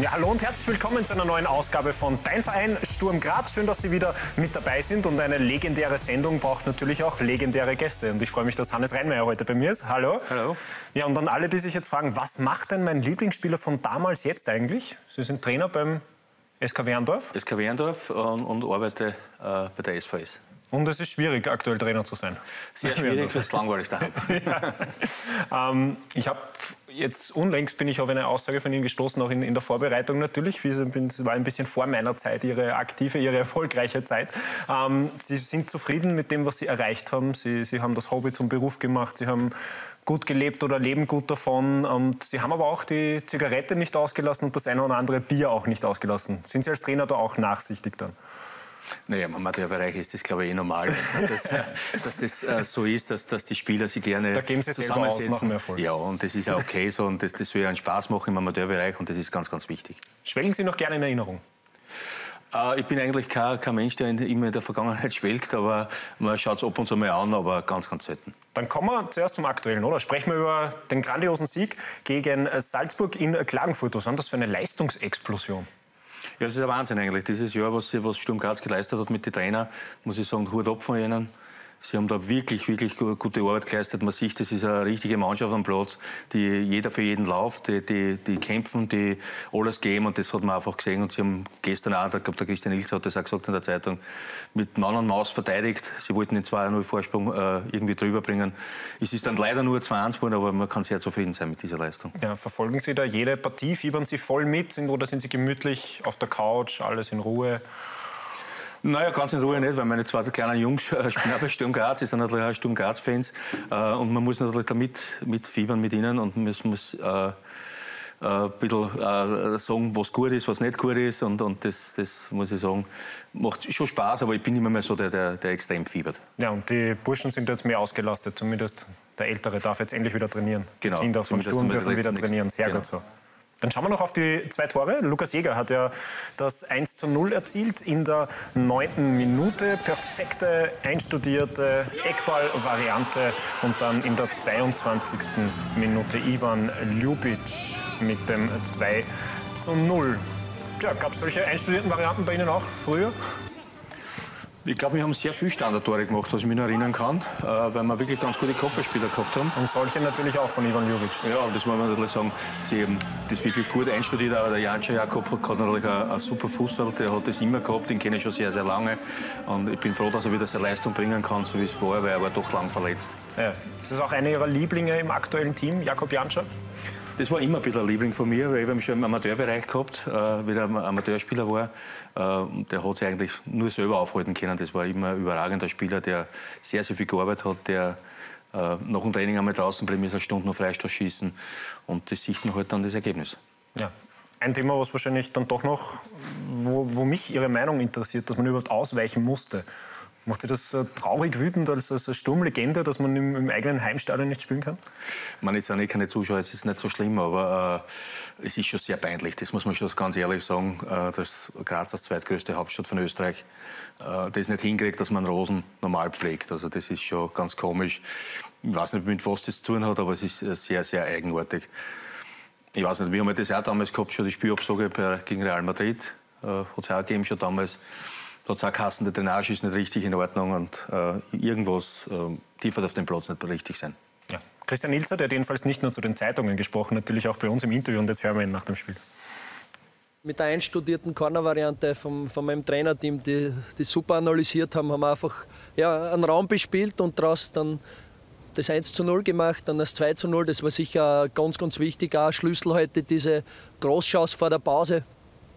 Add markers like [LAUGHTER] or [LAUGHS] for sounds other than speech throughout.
Ja, hallo und herzlich willkommen zu einer neuen Ausgabe von Dein Verein Sturm Graz. Schön, dass Sie wieder mit dabei sind. Und eine legendäre Sendung braucht natürlich auch legendäre Gäste. Und ich freue mich, dass Hannes Reinmeier heute bei mir ist. Hallo. Hallo. Ja, und dann alle, die sich jetzt fragen, was macht denn mein Lieblingsspieler von damals jetzt eigentlich? Sie sind Trainer beim SK Werndorf. SK Werndorf und, und arbeite äh, bei der SVS. Und es ist schwierig, aktuell Trainer zu sein. Sehr schwierig, es langweilig daheim. [LAUGHS] ja. ähm, ich habe jetzt unlängst bin ich auf eine Aussage von Ihnen gestoßen, auch in, in der Vorbereitung natürlich. Es war ein bisschen vor meiner Zeit, Ihre aktive, Ihre [LAUGHS] erfolgreiche Zeit. Ähm, Sie sind zufrieden mit dem, was Sie erreicht haben. Sie, Sie haben das Hobby zum Beruf gemacht. Sie haben gut gelebt oder leben gut davon. Und Sie haben aber auch die Zigarette nicht ausgelassen und das eine oder andere Bier auch nicht ausgelassen. Sind Sie als Trainer da auch nachsichtig dann? Naja, im Amateurbereich ist das, glaube ich, eh normal, dass, [LAUGHS] dass das äh, so ist, dass, dass die Spieler sich gerne da geben Sie zusammensetzen. Aus, Erfolg. Ja, und das ist ja okay so und das, das soll ja einen Spaß machen im Amateurbereich und das ist ganz, ganz wichtig. Schwelgen Sie noch gerne in Erinnerung? Äh, ich bin eigentlich kein, kein Mensch, der in, immer in der Vergangenheit schwelgt, aber man schaut es ab und zu mal an, aber ganz, ganz selten. Dann kommen wir zuerst zum Aktuellen, oder? Sprechen wir über den grandiosen Sieg gegen Salzburg in Klagenfurt. Was war das für eine Leistungsexplosion? Ja, es ist ein Wahnsinn eigentlich. Dieses Jahr, was, was Sturm Graz geleistet hat mit den Trainern, muss ich sagen, Hut ab von ihnen. Sie haben da wirklich, wirklich gute Arbeit geleistet. Man sieht, das ist eine richtige Mannschaft am Platz, die jeder für jeden läuft, die, die, die kämpfen, die alles geben und das hat man einfach gesehen. Und sie haben gestern auch, ich glaube, der Christian Ilz hat das auch gesagt in der Zeitung, mit Mann und Maus verteidigt. Sie wollten den 2-0 Vorsprung äh, irgendwie drüber bringen. Es ist dann leider nur 2-1 geworden, aber man kann sehr zufrieden sein mit dieser Leistung. Ja, verfolgen Sie da jede Partie? Fiebern Sie voll mit oder sind Sie gemütlich auf der Couch, alles in Ruhe? Naja, ganz in Ruhe nicht, weil meine zwei kleinen Jungs äh, spielen auch bei Sturm Graz, sie sind natürlich auch Sturm Graz-Fans. Äh, und man muss natürlich da mit, mitfiebern mit ihnen und man muss äh, äh, ein bisschen äh, sagen, was gut ist, was nicht gut ist. Und, und das, das, muss ich sagen, macht schon Spaß, aber ich bin immer mehr so der, der, der extrem fiebert. Ja, und die Burschen sind jetzt mehr ausgelastet, zumindest der Ältere darf jetzt endlich wieder trainieren. Genau. Die Kinder von Sturm dürfen wieder trainieren, sehr genau. gut so. Dann schauen wir noch auf die zwei Tore. Lukas Jäger hat ja das 1 zu 0 erzielt in der neunten Minute. Perfekte, einstudierte Eckball-Variante. Und dann in der 22. Minute Ivan Ljubic mit dem 2 zu 0. Tja, gab es solche einstudierten Varianten bei Ihnen auch früher? Ich glaube, wir haben sehr viel Standardtore gemacht, was ich mich noch erinnern kann, äh, weil wir wirklich ganz gute Kopfballspieler gehabt haben. Und solche natürlich auch von Ivan Juric. Ja, das muss man natürlich sagen. Sie haben das wirklich gut einstudiert. Aber der Janscha Jakob hat natürlich einen, super Fußball, der hat das immer gehabt, den kenne ich schon sehr, sehr lange. Und ich bin froh, dass er wieder seine Leistung bringen kann, so wie es war, weil er war doch lang verletzt. Ja. Ist das auch einer Ihrer Lieblinge im aktuellen Team, Jakob Janscha? Das war immer ein bisschen ein Liebling von mir, weil ich ihn schon im Amateurbereich gehabt, äh, wie der Amateurspieler war. Äh, der hat sich eigentlich nur selber aufhalten können. Das war immer ein überragender Spieler, der sehr, sehr viel gearbeitet hat, der äh, nach dem Training einmal draußen bleiben ist, eine Stunde noch Freistoß schießen. Und das sieht man halt dann das Ergebnis. Ja. Ein Thema, was wahrscheinlich dann doch noch, wo, wo mich Ihre Meinung interessiert, dass man überhaupt ausweichen musste. Macht Sie das äh, traurig wütend als, als Sturmlegende, dass man im, im, eigenen Heimstadion nicht spielen kann? Ich meine, jetzt sind eh keine Zuschauer, es ist nicht so schlimm, aber äh, es ist schon sehr peinlich, das muss man schon ganz ehrlich sagen, äh, dass Graz als zweitgrößte Hauptstadt von Österreich äh, das nicht hinkriegt, dass man Rosen normal pflegt. Also das ist schon ganz komisch. Ich weiß nicht, mit was das zu tun hat, aber es ist äh, sehr, sehr eigenartig. Ich weiß nicht, wir haben das auch damals gehabt, schon die Spielabsage gegen Real Madrid, äh, hat es auch gegeben schon damals. Hat auch Kassen, der Drainage ist nicht richtig in Ordnung und äh, irgendwas äh, tiefer auf dem Platz nicht richtig sein. Ja. Christian Ilzer, der hat jedenfalls nicht nur zu den Zeitungen gesprochen, natürlich auch bei uns im Interview und jetzt hören wir ihn nach dem Spiel. Mit der einstudierten Corner-Variante von, von meinem Trainerteam, die, die super analysiert haben, haben wir einfach ja, einen Raum bespielt und daraus dann das 1 zu 0 gemacht, dann das 2 zu 0. Das war sicher ganz, ganz wichtig. Auch Schlüssel heute diese Großchance vor der Pause,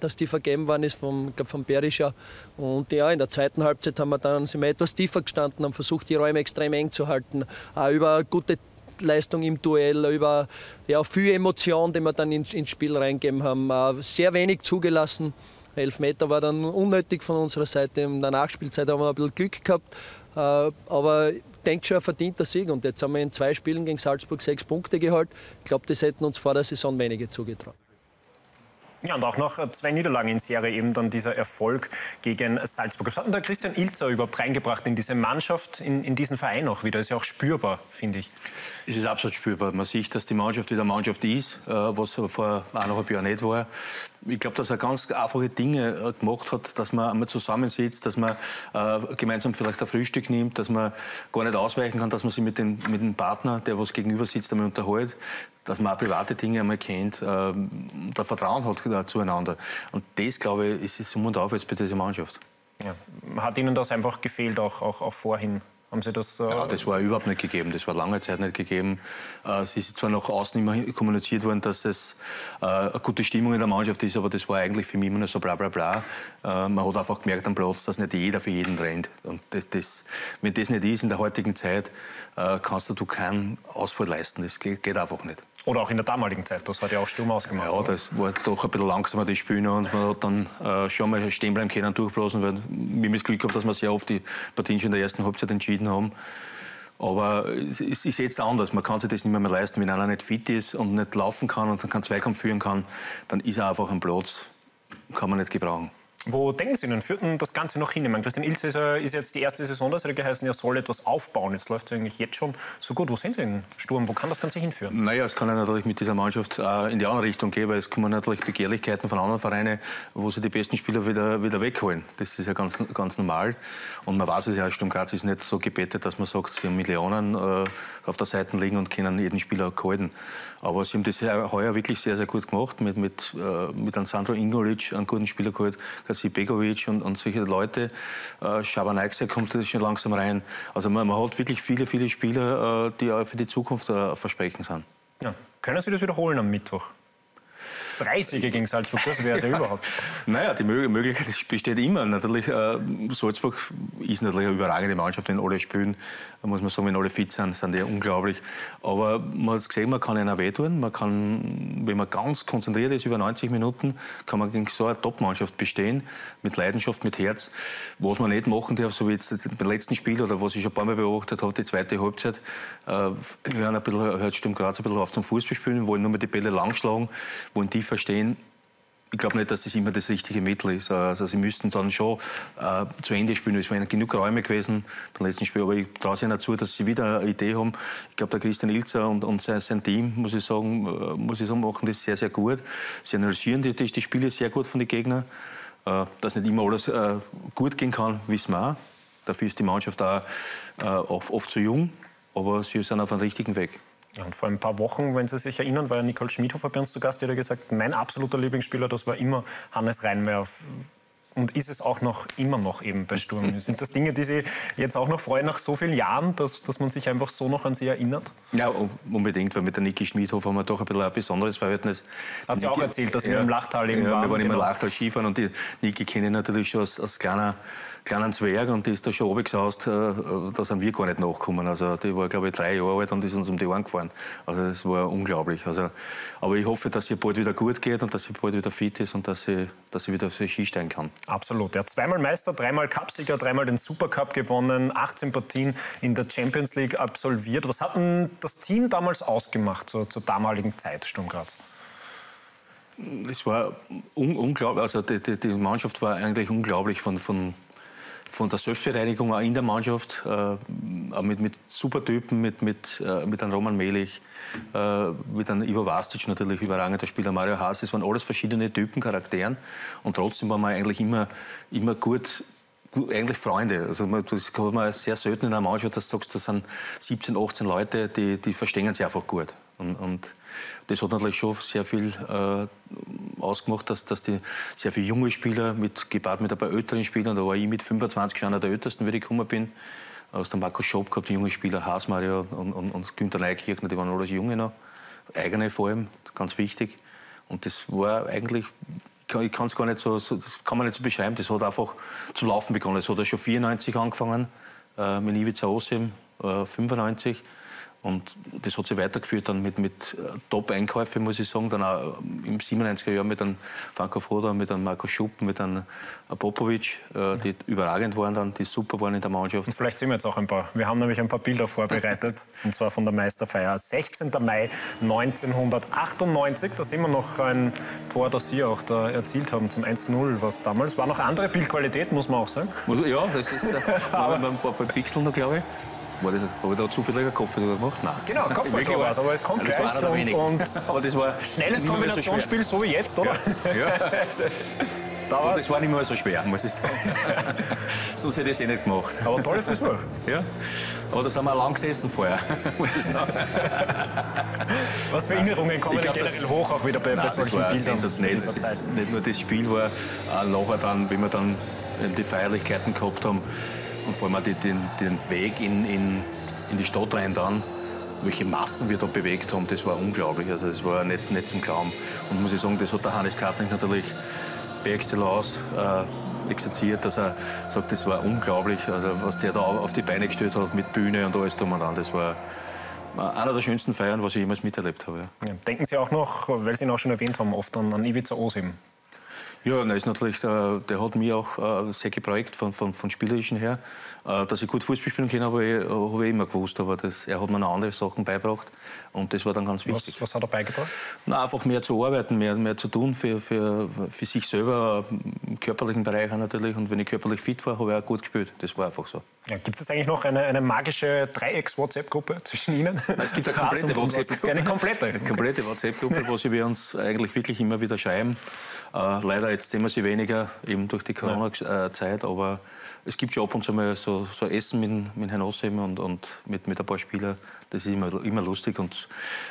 dass die vergeben worden ist vom, vom Berischer. Und ja, in der zweiten Halbzeit haben wir dann, sind wir etwas tiefer gestanden, haben versucht, die Räume extrem eng zu halten. Auch über gute Leistung im Duell, über ja, viel Emotion, die wir dann ins, ins Spiel reingegeben haben. Sehr wenig zugelassen. Elf Meter war dann unnötig von unserer Seite. In der Nachspielzeit haben wir ein bisschen Glück gehabt. Äh, aber ich denke schon, ein verdienter Sieg. Und jetzt haben wir in zwei Spielen gegen Salzburg sechs Punkte geholt. Ich glaube, das hätten uns vor der Saison wenige zugetraut. Ja, und auch noch zwei Niederlagen in Serie, eben dann dieser Erfolg gegen Salzburg. Was hat denn der Christian Ilzer überhaupt reingebracht in diese Mannschaft, in, in diesen Verein auch wieder? Ist ja auch spürbar, finde ich. Es ist absolut spürbar. Man sieht, dass die Mannschaft wieder Mannschaft ist, äh, was vor eineinhalb Jahren nicht war. Ich glaube, dass er ganz einfache Dinge äh, gemacht hat, dass man einmal zusammensitzt, dass man äh, gemeinsam vielleicht ein Frühstück nimmt, dass man gar nicht ausweichen kann, dass man sich mit, den, mit dem Partner, der was gegenüber sitzt, einmal unterhält, dass man auch private Dinge einmal kennt, äh, da Vertrauen hat zueinander. Und das, glaube ich, ist es um und auf jetzt bei dieser Mannschaft. Ja. Hat Ihnen das einfach gefehlt, auch, auch, auch vorhin? Haben Sie das? Äh ja, das war überhaupt nicht gegeben. Das war lange Zeit nicht gegeben. Äh, es ist zwar nach außen immer kommuniziert worden, dass es äh, eine gute Stimmung in der Mannschaft ist, aber das war eigentlich für mich immer nur so bla bla bla. Äh, man hat einfach gemerkt am Platz, dass nicht jeder für jeden rennt. Und das, das, wenn das nicht ist in der heutigen Zeit, äh, kannst du keinen Ausfall leisten. Das geht, geht einfach nicht. Oder auch in der damaligen Zeit, das hat ja auch Sturm ausgemacht. Ja, das war doch ein bisschen langsamer, die Spiele. Und man hat dann äh, schon mal stehen bleiben können, durchblasen, weil wir haben das Glück gehabt, dass wir sehr oft die Partien schon in der ersten Halbzeit entschieden haben. Aber es, es ist jetzt anders. Man kann sich das nicht mehr, mehr leisten. Wenn einer nicht fit ist und nicht laufen kann und dann keinen Zweikampf führen kann, dann ist er einfach am Platz. Kann man nicht gebrauchen. Wo denken Sie denn, führt denn das Ganze noch hin? Ich meine, Christian Ilse ist, ist, jetzt die erste Saison, das hat geheißen, er soll etwas aufbauen. Jetzt läuft es eigentlich jetzt schon so gut. Wo sind Sie in Sturm? Wo kann das Ganze hinführen? Naja, es kann ja natürlich mit dieser Mannschaft äh, in die andere Richtung gehen, weil es kommen natürlich Begehrlichkeiten von anderen Vereinen, wo sie die besten Spieler wieder, wieder wegholen. Das ist ja ganz, ganz normal. Und man weiß es ja, Sturm Graz ist nicht so gebettet, dass man sagt, sie haben Millionen äh, auf der Seite liegen und können jeden Spieler halten. Aber sie haben das heuer wirklich sehr, sehr gut gemacht mit, mit, äh, mit Sandro Ingolic, einen guten Spieler geholt, Kasi Begovic und, und solche Leute. Äh, Schabanaixe kommt schon langsam rein. Also man, man, hat wirklich viele, viele Spieler, äh, die für die Zukunft äh, versprechen sind. Ja. Können Sie das wiederholen am Mittwoch? Drei Siege gegen Salzburg, das wäre es [LAUGHS] ja überhaupt. Naja, die Möglichkeit besteht immer. Natürlich, äh, Salzburg ist natürlich eine überragende Mannschaft, wenn alle spielen. Muss man sagen, wenn alle fit sind, sind die unglaublich. Aber man hat gesehen, man kann ihnen wehtun. Man kann, wenn man ganz konzentriert ist über 90 Minuten, kann man gegen so eine Top-Mannschaft bestehen, mit Leidenschaft, mit Herz. Was man nicht machen darf, so wie jetzt beim letzten Spiel oder was ich schon ein paar Mal beobachtet habe, die zweite Halbzeit, äh, hören ein bisschen, hört Sturm Graz ein bisschen auf zum Fußballspielen, wollen nur mit die Bälle langschlagen, wollen die verstehen, ich glaube nicht, dass das immer das richtige Mittel ist. Also sie müssten dann schon äh, zu Ende spielen. Es wären genug Räume gewesen beim letzten Spiel. Aber ich traue ihnen zu, dass sie wieder eine Idee haben. Ich glaube, der Christian Ilzer und, und sein, sein, Team, muss ich sagen, äh, muss ich sagen, machen das sehr, sehr gut. Sie analysieren die, die, die Spiele sehr gut von den Gegnern. Äh, dass nicht immer alles äh, gut gehen kann, wissen wir auch. Dafür ist die Mannschaft auch äh, oft, oft zu jung. Aber sie sind auf einem richtigen Weg. Ja, und vor ein paar Wochen, wenn Sie sich erinnern, war ja Nicole Schmidhofer bei uns zu Gast, die hat gesagt, mein absoluter Lieblingsspieler, das war immer Hannes Reinmeier. Und ist es auch noch immer noch eben bei Sturm? [LAUGHS] Sind das Dinge, die Sie jetzt auch noch freuen nach so vielen Jahren, dass, dass man sich einfach so noch an Sie erinnert? Ja, unbedingt, weil mit der Niki Schmidhofer haben wir doch ein bisschen ein besonderes Verhältnis. Hat sie auch erzählt, dass ja, wir im Lachtal eben ja, waren. Wir waren genau. im Lachtal Skifahren und die Niki kenne ich natürlich schon als, als kleiner kleinen Zwerg und die ist da schon runtergesaust, äh, da sind wir gar nicht nachgekommen. Also die war, glaube ich, drei Jahre alt und ist uns um die Ohren gefahren. Also das war unglaublich. Also, aber ich hoffe, dass sie bald wieder gut geht und dass sie bald wieder fit ist und dass sie, dass sie wieder auf Ski steigen kann. Absolut. Er hat zweimal Meister, dreimal Cupsieger, dreimal den Supercup gewonnen, 18 Partien in der Champions League absolviert. Was hat denn das Team damals ausgemacht zur, zur damaligen Zeit, Sturm Graz? Es war un unglaublich, also die, die, die, Mannschaft war eigentlich unglaublich von, von, von der Selbstverteidigung auch in der Mannschaft, äh, mit, mit super Typen, mit, mit, äh, mit einem Roman Melich, äh, mit einem Ivo Vastic natürlich überragender Spieler, Mario Haas. Es waren alles verschiedene Typen, Charakteren und trotzdem waren wir eigentlich immer, immer gut, eigentlich Freunde. Also das kann man sehr selten in einer Mannschaft, dass du sagst, das sind 17, 18 Leute, die, die verstehen sich einfach gut. Und, und das hat natürlich schon sehr viel äh, ausgemacht, dass, dass die sehr viele junge Spieler mit, gepaart mit ein paar älteren Spielern, da war ich mit 25 Jahren einer der ältesten, wie ich gekommen bin, aus dem Markus Schopp gehabt, die jungen Spieler, Haas Mario und, und, und Günther Neikirchner, die waren alles junge noch, eigene vor allem, ganz wichtig. Und das war eigentlich ich kann es gar nicht so, so, das kann man nicht so beschreiben. Das hat einfach zu laufen begonnen. Es hat ja schon 94 angefangen äh, mit Ivica Osim, äh, 95. Und das hat sich weitergeführt dann mit, mit äh, Top-Einkäufen, muss ich sagen. Dann auch äh, im 97er Jahr mit einem Franco Foda, mit einem Marco Schupp, mit einem Popovic, äh, die überragend waren dann, die super waren in der Mannschaft. Und vielleicht sehen wir jetzt auch ein paar. Wir haben nämlich ein paar Bilder vorbereitet, [LAUGHS] und zwar von der Meisterfeier. 16. Mai 1998, da sehen wir noch ein Tor, das Sie auch da erzielt haben zum 1-0, was damals war noch andere Bildqualität, muss man auch sagen. Ja, das ist, [LAUGHS] da waren ein paar Pixel noch, glaube ich. War das, habe ich da zufälliger Kaffee gemacht? Nein. Genau, Kopfball war es, aber es kommt Ja, das war gleich. der Und, und [LAUGHS] aber das war schnelles mehr so. Kombinationsspiel, so wie jetzt, oder? Ja. [LAUGHS] da Und war's. das war nicht mehr so schwer, muss ich sagen. [LAUGHS] Sonst hätte ich es eh nicht gemacht. Aber tolle Versuch. Ja. Aber da sind wir lang gesessen vorher, muss ich sagen. Was für Erinnerungen kommen glaub, generell das- hoch auch wieder bei, bei Nein, das solchen war Bildern sensationell. Das ist nicht nur das Spiel war, auch nachher dann, wenn wir dann ähm, die Feierlichkeiten gehabt haben und vor allem auch die, den, den Weg in, in, in die Stadt rein dann, welche Massen wir da bewegt haben, das war unglaublich. Also das war nicht, nicht zum Glauben. Und muss ich sagen, das hat der Hannes Kartning natürlich per excellence äh, exerziert, dass er sagt, das war unglaublich, also was der da auf die Beine gestellt hat mit Bühne und alles drum und dran, das war einer der schönsten Feiern, was ich jemals miterlebt habe. Ja, denken Sie auch noch, weil Sie ihn auch schon erwähnt haben, oft an, an Ivica Osim? Ja, na, ist natürlich, der, der hat mich auch äh, sehr geprägt von, von, von Spielerischen her. Äh, dass ich gut Fußball spielen kann, habe ich, hab ich immer gewusst. Aber das, er hat mir noch andere Sachen beigebracht. Und das war dann ganz wichtig. Was, was hat er beigebracht? Na, einfach mehr zu arbeiten, mehr, mehr zu tun für, für, für sich selber, im körperlichen Bereich natürlich. Und wenn ich körperlich fit war, habe ich auch gut gespielt. Das war einfach so. Ja, gibt es eigentlich noch eine, eine magische Dreiecks-WhatsApp-Gruppe zwischen Ihnen? Es gibt eine Lars [LAUGHS] komplette? WhatsApp-Gruppe. Eine komplette? Eine [LAUGHS] komplette WhatsApp-Gruppe, wo sie wir uns eigentlich wirklich immer wieder schreiben. Äh, leider jetzt sehen wir sie weniger, eben durch die Corona-Zeit, aber es gibt ja ab und zu mal so, so Essen mit, mit Herrn Ossem und, und mit, mit ein paar Spielern. Das ist immer, immer lustig und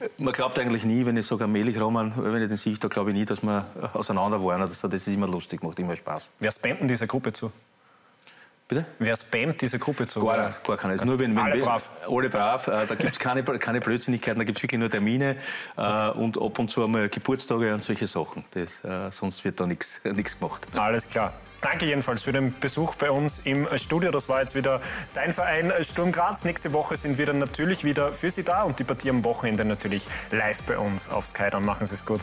äh, man glaubt eigentlich nie, wenn ich sage, allmählich Roman, wenn ich den sehe, da glaube ich nie, dass wir auseinander waren. oder so. Das ist immer lustig, macht immer Spaß. Wer spammt denn dieser Gruppe zu? Bitte? Wer spammt dieser Gruppe zu? Gar, gar keines. Nur wenn, wenn Alle brav. Alle brav. Äh, da gibt es keine, keine Blödsinnigkeiten, da gibt es wirklich nur Termine äh, und ab und zu einmal Geburtstage und solche Sachen. Das, äh, sonst wird da nichts gemacht. Alles klar. Danke jedenfalls für den Besuch bei uns im Studio. Das war jetzt wieder dein Verein Sturm Graz. Nächste Woche sind wir dann natürlich wieder für Sie da und die Partie am Wochenende natürlich live bei uns auf Sky. Dann machen Sie es gut.